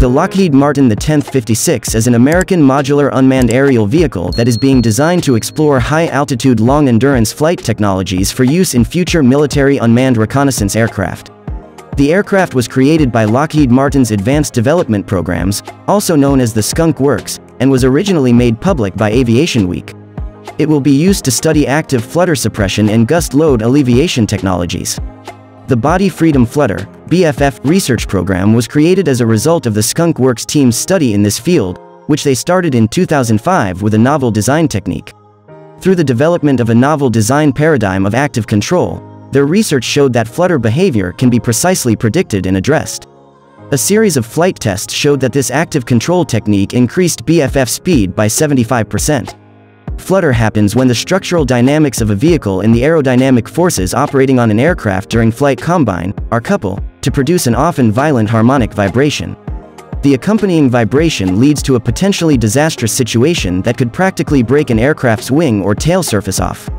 The Lockheed Martin the 10th 56 is an American modular unmanned aerial vehicle that is being designed to explore high-altitude long-endurance flight technologies for use in future military unmanned reconnaissance aircraft. The aircraft was created by Lockheed Martin's Advanced Development Programs, also known as the Skunk Works, and was originally made public by Aviation Week. It will be used to study active flutter suppression and gust load alleviation technologies. The Body Freedom Flutter BFF, research program was created as a result of the Skunk Works team's study in this field, which they started in 2005 with a novel design technique. Through the development of a novel design paradigm of active control, their research showed that flutter behavior can be precisely predicted and addressed. A series of flight tests showed that this active control technique increased BFF speed by 75%. Flutter happens when the structural dynamics of a vehicle and the aerodynamic forces operating on an aircraft during flight combine, are couple, to produce an often violent harmonic vibration. The accompanying vibration leads to a potentially disastrous situation that could practically break an aircraft's wing or tail surface off.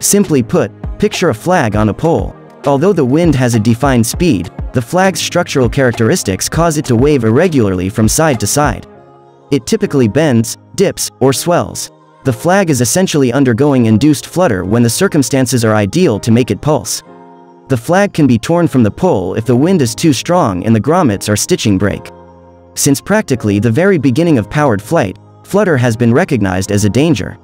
Simply put, picture a flag on a pole. Although the wind has a defined speed, the flag's structural characteristics cause it to wave irregularly from side to side. It typically bends, dips, or swells. The flag is essentially undergoing induced flutter when the circumstances are ideal to make it pulse. The flag can be torn from the pole if the wind is too strong and the grommets are stitching break. Since practically the very beginning of powered flight, flutter has been recognized as a danger.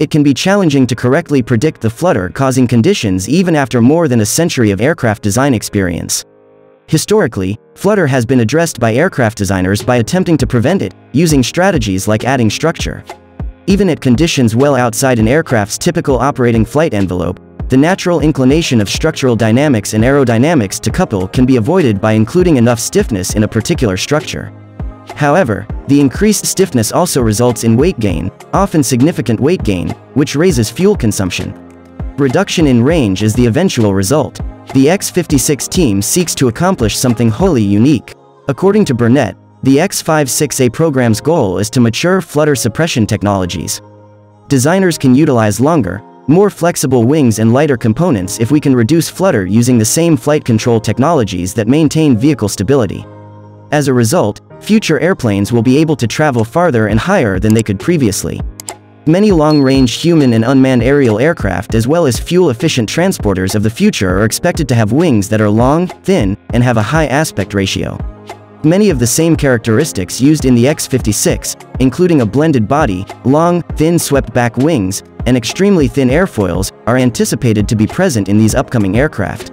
It can be challenging to correctly predict the flutter-causing conditions even after more than a century of aircraft design experience. Historically, flutter has been addressed by aircraft designers by attempting to prevent it, using strategies like adding structure. Even at conditions well outside an aircraft's typical operating flight envelope, the natural inclination of structural dynamics and aerodynamics to couple can be avoided by including enough stiffness in a particular structure. However, the increased stiffness also results in weight gain, often significant weight gain, which raises fuel consumption. Reduction in range is the eventual result. The X-56 team seeks to accomplish something wholly unique. According to Burnett, the X56A program's goal is to mature flutter suppression technologies. Designers can utilize longer, more flexible wings and lighter components if we can reduce flutter using the same flight control technologies that maintain vehicle stability. As a result, future airplanes will be able to travel farther and higher than they could previously. Many long-range human and unmanned aerial aircraft as well as fuel-efficient transporters of the future are expected to have wings that are long, thin, and have a high aspect ratio. Many of the same characteristics used in the X-56, including a blended body, long, thin swept-back wings, and extremely thin airfoils, are anticipated to be present in these upcoming aircraft.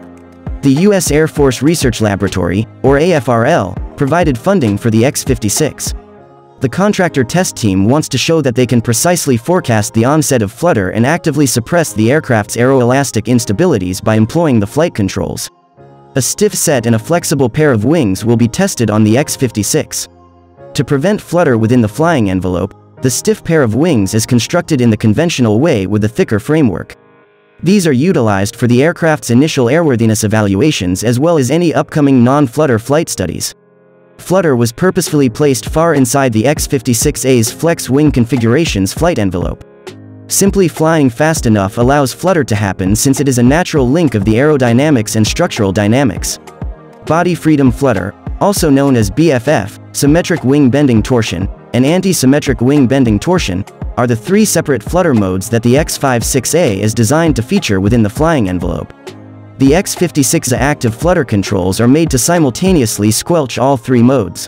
The U.S. Air Force Research Laboratory, or AFRL, provided funding for the X-56. The contractor test team wants to show that they can precisely forecast the onset of flutter and actively suppress the aircraft's aeroelastic instabilities by employing the flight controls. A stiff set and a flexible pair of wings will be tested on the X-56. To prevent flutter within the flying envelope, the stiff pair of wings is constructed in the conventional way with a thicker framework. These are utilized for the aircraft's initial airworthiness evaluations as well as any upcoming non-flutter flight studies. Flutter was purposefully placed far inside the X-56A's flex wing configuration's flight envelope. Simply flying fast enough allows flutter to happen since it is a natural link of the aerodynamics and structural dynamics. Body Freedom Flutter, also known as BFF, Symmetric Wing Bending Torsion, and Anti-Symmetric Wing Bending Torsion, are the three separate flutter modes that the X56A is designed to feature within the flying envelope. The X56A active flutter controls are made to simultaneously squelch all three modes.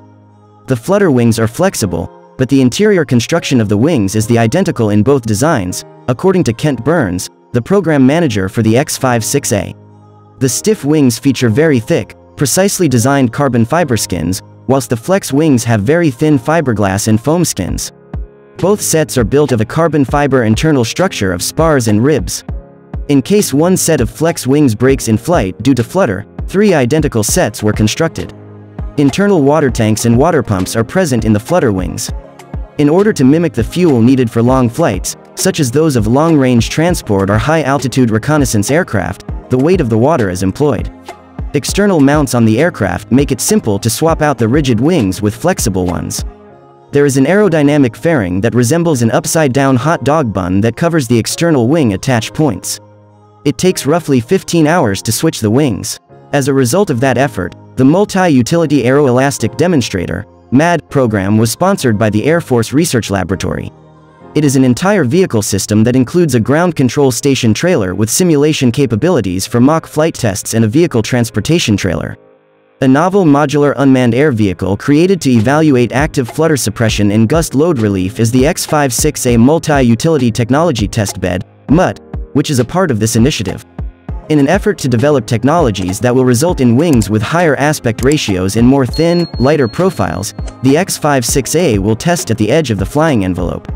The flutter wings are flexible, but the interior construction of the wings is the identical in both designs, according to Kent Burns, the program manager for the X56A. The stiff wings feature very thick, precisely designed carbon fiber skins, whilst the flex wings have very thin fiberglass and foam skins. Both sets are built of a carbon fiber internal structure of spars and ribs. In case one set of flex wings breaks in flight due to flutter, three identical sets were constructed. Internal water tanks and water pumps are present in the flutter wings. In order to mimic the fuel needed for long flights, such as those of long-range transport or high-altitude reconnaissance aircraft, the weight of the water is employed. External mounts on the aircraft make it simple to swap out the rigid wings with flexible ones. There is an aerodynamic fairing that resembles an upside-down hot dog bun that covers the external wing attach points. It takes roughly 15 hours to switch the wings. As a result of that effort, the multi-utility aeroelastic demonstrator, MAD, program was sponsored by the Air Force Research Laboratory. It is an entire vehicle system that includes a ground control station trailer with simulation capabilities for mock flight tests and a vehicle transportation trailer. A novel modular unmanned air vehicle created to evaluate active flutter suppression and gust load relief is the X-56A Multi-Utility Technology Testbed, MUTT, which is a part of this initiative. In an effort to develop technologies that will result in wings with higher aspect ratios and more thin, lighter profiles, the X-56A will test at the edge of the flying envelope.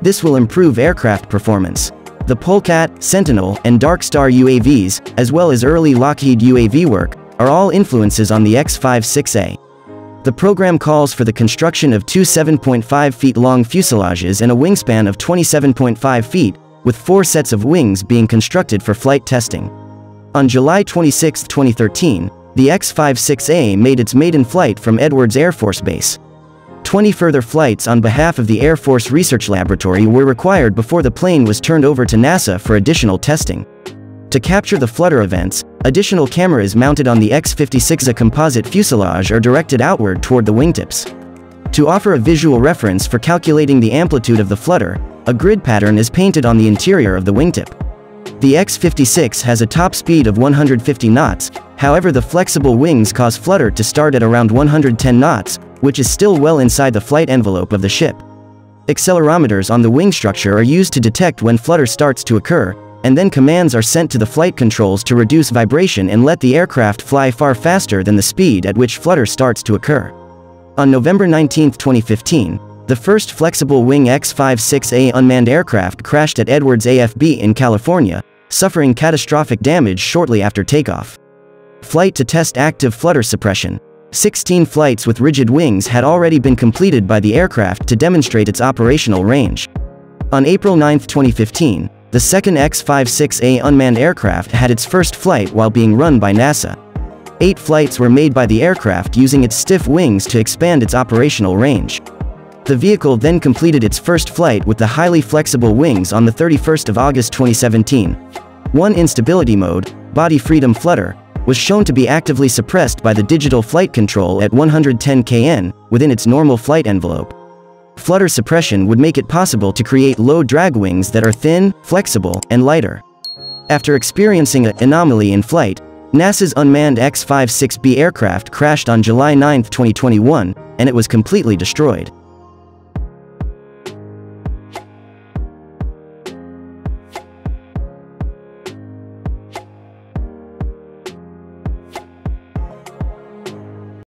This will improve aircraft performance. The Polecat, Sentinel, and Dark Star UAVs, as well as early Lockheed UAV work, are all influences on the X-56A. The program calls for the construction of two 7.5 feet long fuselages and a wingspan of 27.5 feet, with four sets of wings being constructed for flight testing. On July 26, 2013, the X-56A made its maiden flight from Edwards Air Force Base. 20 further flights on behalf of the Air Force Research Laboratory were required before the plane was turned over to NASA for additional testing. To capture the flutter events, additional cameras mounted on the X-56A composite fuselage are directed outward toward the wingtips. To offer a visual reference for calculating the amplitude of the flutter, a grid pattern is painted on the interior of the wingtip. The X-56 has a top speed of 150 knots, however the flexible wings cause flutter to start at around 110 knots, which is still well inside the flight envelope of the ship. Accelerometers on the wing structure are used to detect when flutter starts to occur, and then commands are sent to the flight controls to reduce vibration and let the aircraft fly far faster than the speed at which flutter starts to occur. On November 19, 2015, the first flexible wing X-56A unmanned aircraft crashed at Edwards AFB in California, suffering catastrophic damage shortly after takeoff. Flight to test active flutter suppression, 16 flights with rigid wings had already been completed by the aircraft to demonstrate its operational range. On April 9, 2015, the second X-56A unmanned aircraft had its first flight while being run by NASA. Eight flights were made by the aircraft using its stiff wings to expand its operational range. The vehicle then completed its first flight with the highly flexible wings on the 31st of August 2017. One instability mode, body freedom flutter, was shown to be actively suppressed by the digital flight control at 110 kN, within its normal flight envelope. Flutter suppression would make it possible to create low drag wings that are thin, flexible, and lighter. After experiencing an anomaly in flight, NASA's unmanned X-56B aircraft crashed on July 9, 2021, and it was completely destroyed.